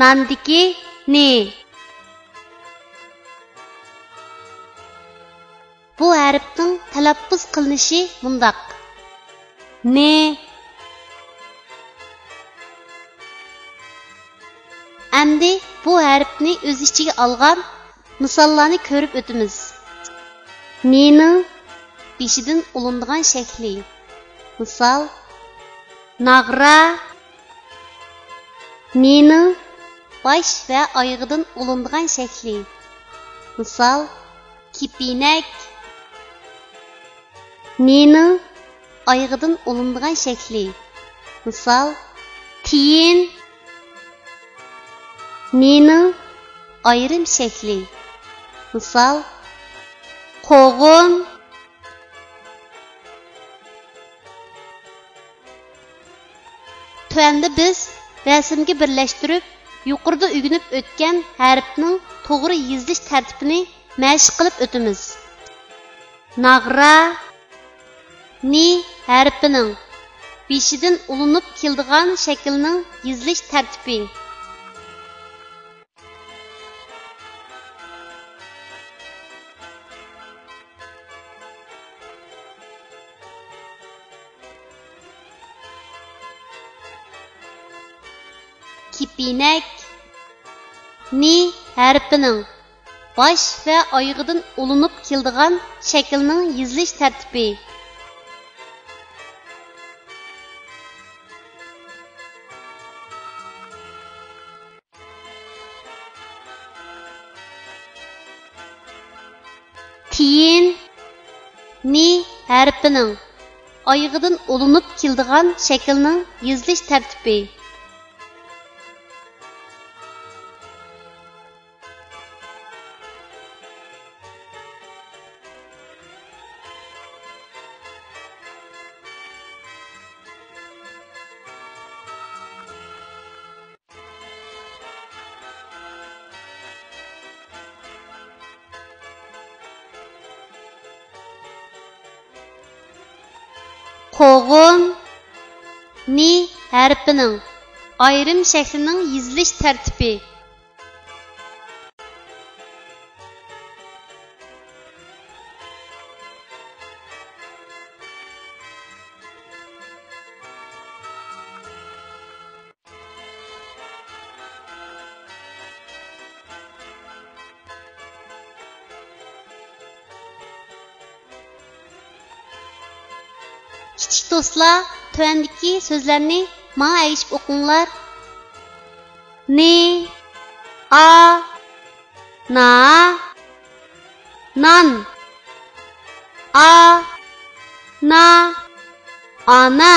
నందికి నీ bu harfning talaffuz qilinishi mundoq ne? Endi bu harfni o'z ichiga olgan misollarni ko'rib o'tamiz nini beshidan ulindigan shakli misol nag'ra nini bosh va oyog'idan ulindigan shakli. Misol kipinak nening oyog'idan ulindigan shakli. Misol tiyin Nening ayrim shakli. Misol qog'un Tuanda biz rasmga birlashtirib, yuqorida o'rganib o'tgan harfning to'g'ri yozilish tartibini mashq qilib o'tamiz. Nag'ra ni harfining beshidan ulinib keldigan shaklning yozilish tartibi kipinak ni harfining bosh va oyog'idan ulinib keldigan shaklning yozilish tartibi tiyin. Ni harfining oyog'idan ulinib keldigan shaklning yozilish tartibi Koğum ni harfinin ayrım şeklinin yiziliş tertibi. Kichik do'stlar tuandiki so'zlarni manga ayishib o'qinglar ni a na nan a na ana